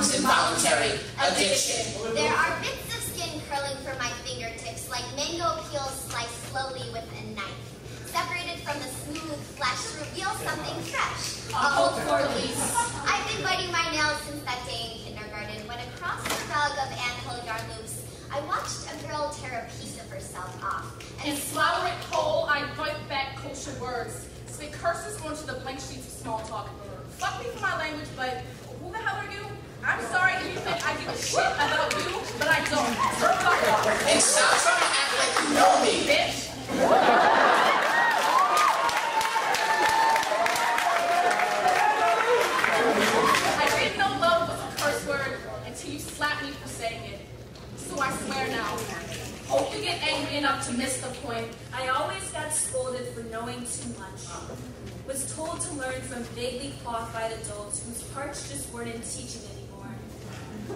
involuntary addiction. There are bits of skin curling from my fingertips like mango peels sliced slowly with a knife. Separated from the smooth flesh reveals something fresh. A hope for release. I've been biting my nails since that day in kindergarten when across the rug of anthill yarn loops, I watched a girl tear a piece of herself off. And swallow it whole, I bite back kosher words. Spit curses onto the blank sheets of small talk. Fuck me for my language, but who the hell are you? I'm sorry if you think I give a shit about you, but I don't. Fuck off. And stop trying to act like you know me. Bitch. I didn't know love was a curse word until you slapped me for saying it. So I swear now. Hope you get angry enough to miss the point. I always got scolded for knowing too much. Was told to learn from vaguely qualified adults whose parts just weren't in teaching anymore.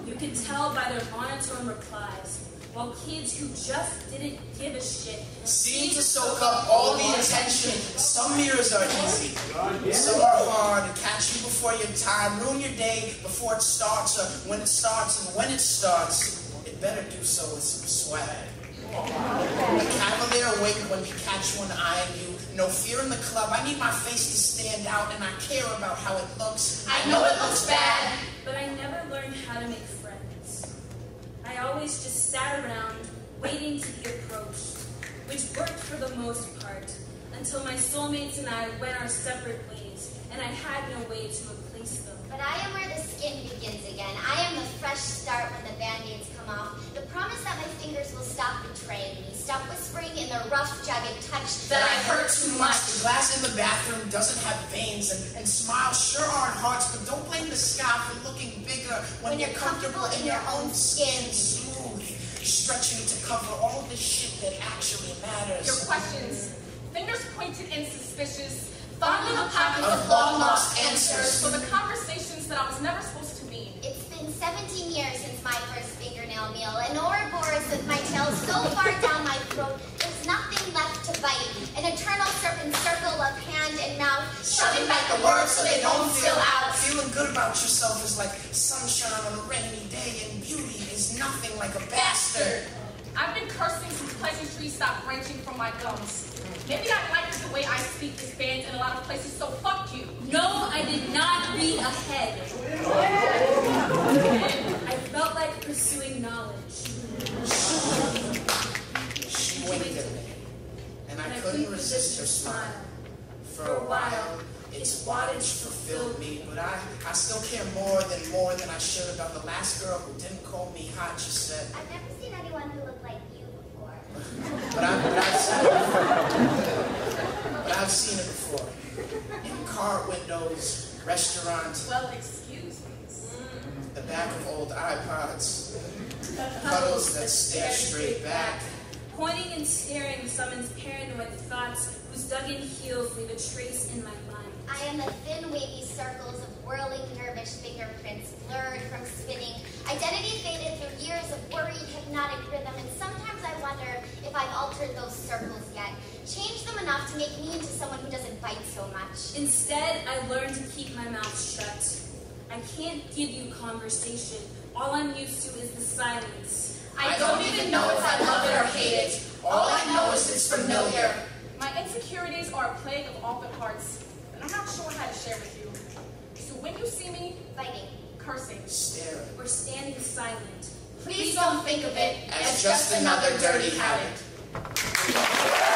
You could tell by their monotone replies, while kids who just didn't give a shit Seem to soak up all the attention. Some mirrors are easy. Some are hard. to Catch you before your time. Ruin your day before it starts or when it starts. And when it starts, it better do so with some swag. A cavalier wait when you catch one eyeing you. No fear in the club. I need my face to stand out and I care about how it looks. I know it looks bad. But I never learned how to make friends. I always just sat around, waiting to be approached, which worked for the most part, until my soulmates and I went our separate ways, and I had no way to replace them. But I am where the skin begins again. I am the fresh start when the band-aids come off. The promise that my fingers will stop betraying me. Stop whispering in the rough, jagged touch That I hurt too much. The glass in the bathroom doesn't have veins, and, and smiles sure aren't hearts, but don't blame the sky for looking bigger when, When you're comfortable in your own skin. Smooth, stretching to cover all the shit that actually matters. Your questions, fingers pointed and suspicious, fondling a pockets Of of long lost answers answers. for the conversations that I was never supposed to mean. It's been 17 years since my first fingernail meal. An Ouroboros with my tail so far down my throat, there's nothing left to bite. An eternal serpent circle of hand and mouth, Shoving back the words so they don't spill out. Feeling good about yourself is like sunshine on a rainy day, and beauty is nothing like a bastard. I've been cursing since pleasantries stopped branching from my gums. Maybe I like the way I speak this band in a lot of places, so fuck you. No, I did not read ahead. I felt like pursuing knowledge. She winked at me, and I couldn't resist her smile. For a while, its wattage fulfilled me, but I, I still care more than more than I should about the last girl who didn't call me hot. She said, I've never seen anyone who looked like you before. but, I, but I've seen it before. But I've seen it before. In car windows, restaurants, Well, excuse me. Mm. the back of old iPods, puddles that stare straight back. Pointing and staring summons paranoid thoughts whose dug-in heels leave a trace in my mind. I am the thin, wavy circles of whirling, nervous fingerprints, blurred from spinning. Identity faded through years of worried, hypnotic rhythm, and sometimes I wonder if I've altered those circles yet. Changed them enough to make me into someone who doesn't bite so much. Instead, I learned to keep my mouth shut. I can't give you conversation. All I'm used to is the silence. I don't even know if I love it or hate it. All I know is it's familiar. My insecurities are a plague of awkward parts, and I'm not sure how to share with you. So when you see me Biting. cursing, Staring. Or standing silent. please don't think of it As just another dirty habit. やったー!